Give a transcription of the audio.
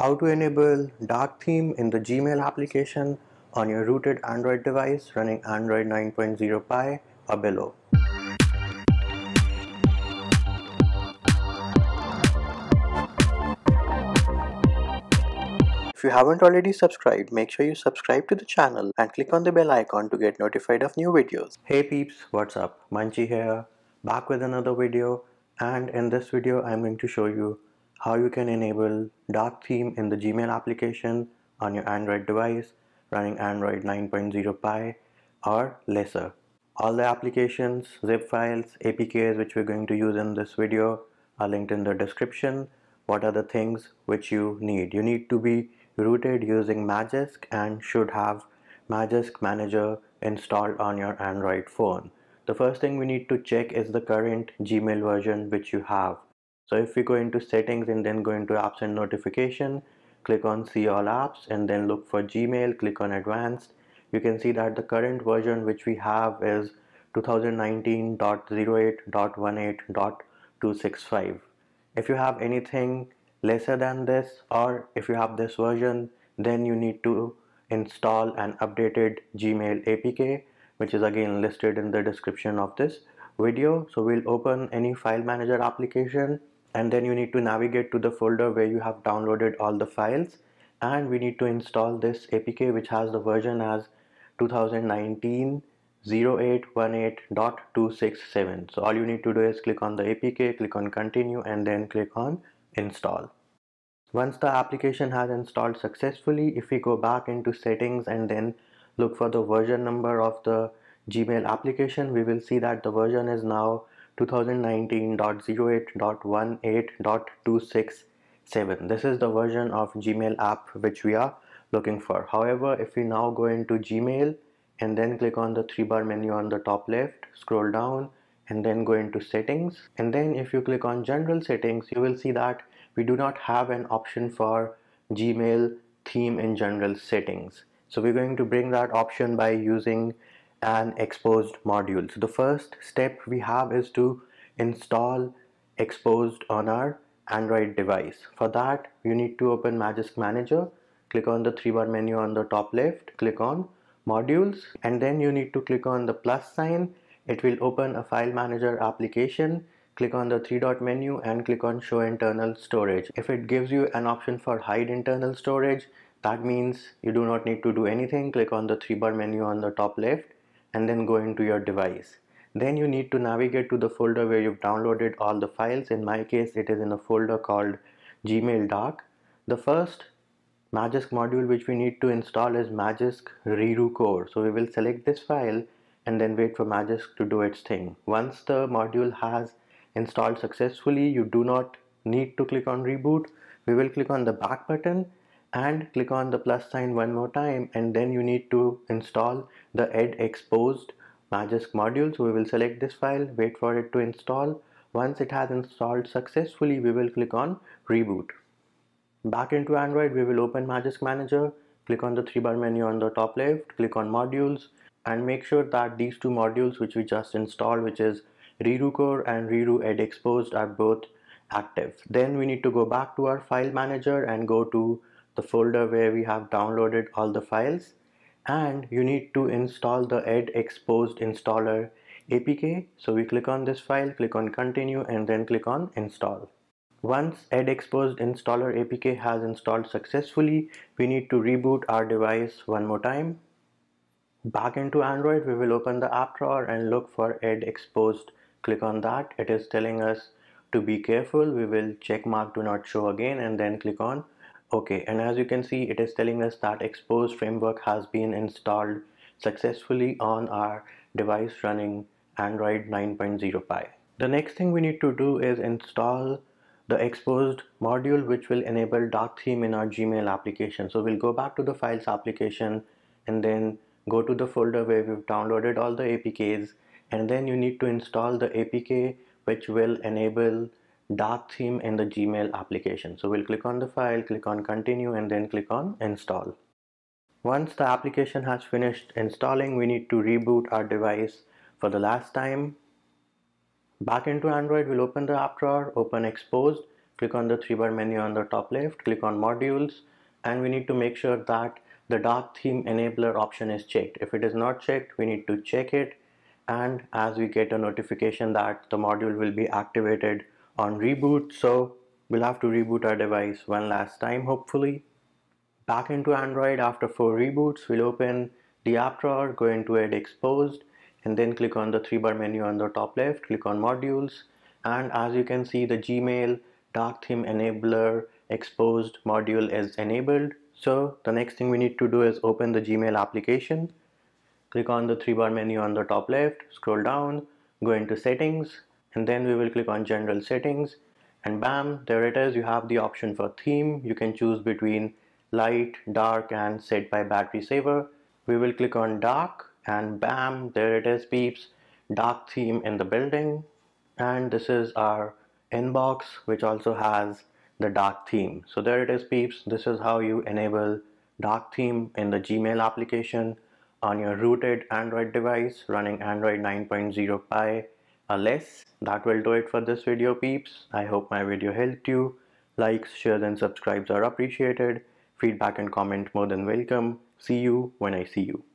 How to enable dark theme in the Gmail application on your rooted Android device running Android 9.0 Pie or below. If you haven't already subscribed, make sure you subscribe to the channel and click on the bell icon to get notified of new videos. Hey peeps, what's up? Munchy here, back with another video and in this video I'm going to show you how you can enable dark theme in the Gmail application on your Android device running Android 9.0 Pie or lesser. All the applications, zip files, APKs which we're going to use in this video are linked in the description. What are the things which you need? You need to be rooted using Magisk and should have Magisk Manager installed on your Android phone. The first thing we need to check is the current Gmail version which you have. So if we go into settings and then go into apps and notification, click on see all apps and then look for Gmail, click on advanced. You can see that the current version which we have is 2019.08.18.265. If you have anything lesser than this or if you have this version then you need to install an updated Gmail APK which is again listed in the description of this video. So we'll open any file manager application and then you need to navigate to the folder where you have downloaded all the files. And we need to install this APK which has the version as 2019 0818.267 so all you need to do is click on the APK click on continue and then click on install. Once the application has installed successfully if we go back into settings and then look for the version number of the Gmail application we will see that the version is now 2019.08.18.267 this is the version of gmail app which we are looking for. However if we now go into gmail and then click on the three bar menu on the top left scroll down and then go into settings. And then if you click on general settings you will see that we do not have an option for gmail theme in general settings. So we're going to bring that option by using an Xposed module. So the first step we have is to install Xposed on our Android device. For that you need to open Magisk Manager, click on the three bar menu on the top left, click on modules and then you need to click on the plus sign. It will open a file manager application click on the three dot menu and click on show internal storage if it gives you an option for hide internal storage that means you do not need to do anything click on the three bar menu on the top left and then go into your device. Then you need to navigate to the folder where you've downloaded all the files. In my case it is in a folder called gmail dark the first magisk module which we need to install is magisk Riru core. So we will select this file and then wait for magisk to do its thing. Once the module has installed successfully you do not need to click on reboot. We will click on the back button and click on the plus sign one more time and then you need to install the EdXposed magisk module. So we will select this file wait for it to install. Once it has installed successfully we will click on reboot. Back into android we will open magisk manager. Click on the three bar menu on the top left click on modules and make sure that these two modules which we just installed which is Riru core and Riru ed exposed are both active. Then we need to go back to our file manager and go to the folder where we have downloaded all the files and you need to install the EdXposed installer apk so we click on this file click on continue and then click on install. Once EdXposed installer apk has installed successfully we need to reboot our device one more time. Back into android we will open the app drawer and look for EdXposed. Click on that. It is telling us to be careful. We will check mark do not show again and then click on okay and as you can see it is telling us that Xposed framework has been installed successfully on our device running android 9.0 pie the next thing we need to do is install the Xposed module which will enable dark theme in our gmail application. So we'll go back to the files application and then go to the folder where we've downloaded all the apks and then you need to install the apk which will enable dark theme in the Gmail application. So we'll click on the file, click on continue and then click on install. Once the application has finished installing, we need to reboot our device for the last time. Back into Android, we'll open the app drawer, open Xposed. click on the three bar menu on the top left click on modules and we need to make sure that the dark theme enabler option is checked if it is not checked we need to check it and as we get a notification that the module will be activated on reboot so we'll have to reboot our device one last time hopefully. Back into Android after four reboots we'll open the app drawer go into EdXposed and then click on the three bar menu on the top left click on modules and as you can see the Gmail dark theme enabler Xposed module is enabled. So the next thing we need to do is open the Gmail application click on the three bar menu on the top left scroll down go into settings and then we will click on general settings and bam there it is. You have the option for theme. You can choose between light dark and set by battery saver. We will click on dark and bam there it is peeps. Dark theme in the building. And this is our inbox which also has the dark theme. So there it is peeps. This is how you enable dark theme in the gmail application on your rooted android device running android 9.0 pie or less that will do it for this video peeps. I hope my video helped you. Likes shares and subscribes are appreciated. Feedback and comment more than welcome. See you when i see you